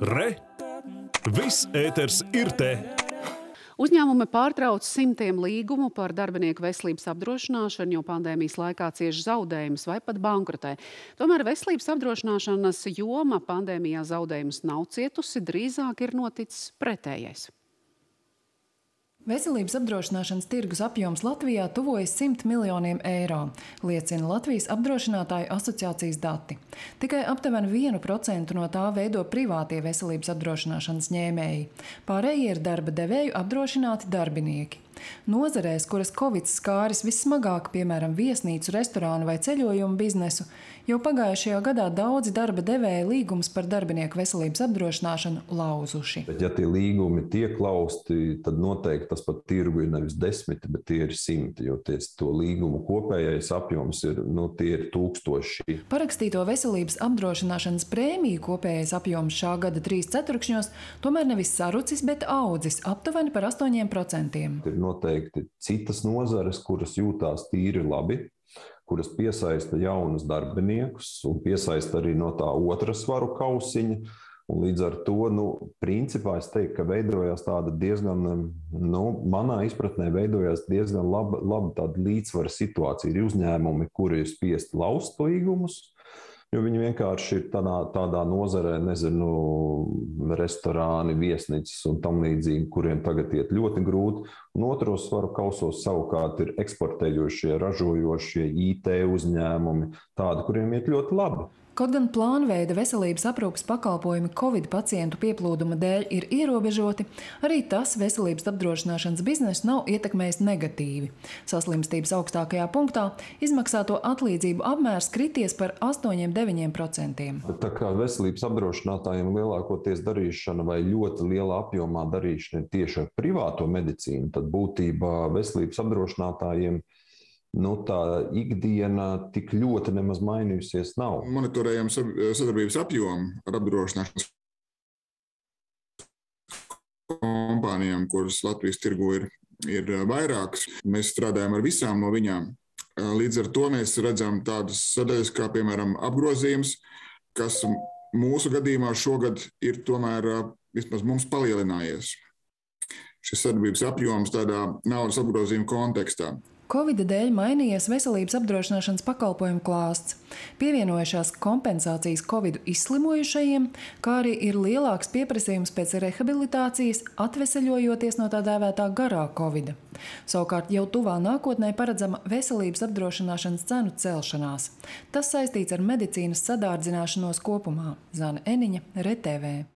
Re! Viss ēters ir te! Uzņēmumi pārtrauc simtiem līgumu par darbinieku veselības apdrošināšanu, jo pandēmijas laikā cieši zaudējumus vai pat bankrotē. Tomēr veselības apdrošināšanas joma pandēmijā zaudējumus nav cietusi, drīzāk ir noticis pretējais. Veselības apdrošināšanas tirgus apjoms Latvijā tuvojas 100 miljoniem eiro, liecina Latvijas apdrošinātāju asociācijas dati. Tikai aptuveni 1% no tā veido privātie veselības apdrošināšanas ņēmēji. Pārējie ir darba devēju apdrošināti darbinieki. Nozarēs, kuras Covid skāris vissmagāk, piemēram, viesnīcu, restorānu vai ceļojumu biznesu, jau pagājušajā gadā daudzi darba devēja līgumus par darbinieku veselības apdrošināšanu lauzuši. Bet, ja tie līgumi tiek lausti, tad noteikti tas pat tirgu ir nevis desmiti, bet tie ir simti, jo ties, to līgumu kopējais apjoms ir, nu, tie ir tūkstoši. Parakstīto veselības apdrošināšanas prēmiju kopējais apjoms šā gada trīs ceturkšņos tomēr nevis sarucis, bet audzis aptuveni par 8%. Ir noteikti citas nozares, kuras jūtās tīri labi, kuras piesaista jaunus darbiniekus un piesaista arī no tā otra svaru kausiņa. Un līdz ar to, nu, principā es teiktu, ka veidojās tāda diezgan, nu, manā izpratnē, veidojās diezgan laba, laba līdzsvara situācija. Ir uzņēmumi, kuri ir spiesti laust līgumus, Jo viņi vienkārši ir tādā, tādā nozarē, nezinu, restorāni, viesnīcas un tam līdzīgi, kuriem tagad iet ļoti grūti. Un otros svaru kausos savukārt ir eksportējošie, ražojošie IT uzņēmumi, tādi, kuriem iet ļoti labi. Kaut gan plānveida veselības aprūpas pakalpojumi Covid pacientu pieplūduma dēļ ir ierobežoti, arī tas veselības apdrošināšanas biznesu nav ietekmējis negatīvi. Saslimstības augstākajā punktā izmaksāto atlīdzību apmērs krities par 8-9%. Tā kā veselības apdrošinātājiem lielākoties darīšana vai ļoti lielā apjomā darīšana ir tieši ar privāto medicīnu, tad būtībā veselības apdrošinātājiem nu, tā ikdiena tik ļoti nemaz mainījusies nav. Monitorējam sadarbības apjomu ar apdrošināšanas kompānijām, kuras Latvijas tirgu ir, ir vairākas. Mēs strādājam ar visām no viņām. Līdz ar to mēs redzam tādas sadaļas kā, piemēram, apgrozījums, kas mūsu gadījumā šogad ir tomēr vismaz mums palielinājies. Šis sadarbības apjoms tādā naudas apgrozījuma kontekstā. Covid dēļ mainījies veselības apdrošināšanas pakalpojumu klāsts. Pievienojušās kompensācijas Covid izslimojušajiem, kā arī ir lielāks pieprasījums pēc rehabilitācijas, atveseļojoties no tā dēvētā garā Covid. Savukārt jau tuvā nākotnē paredzama veselības apdrošināšanas cenu celšanās. Tas saistīts ar medicīnas sadārdzināšanos kopumā. Zana Eniņa, RTV.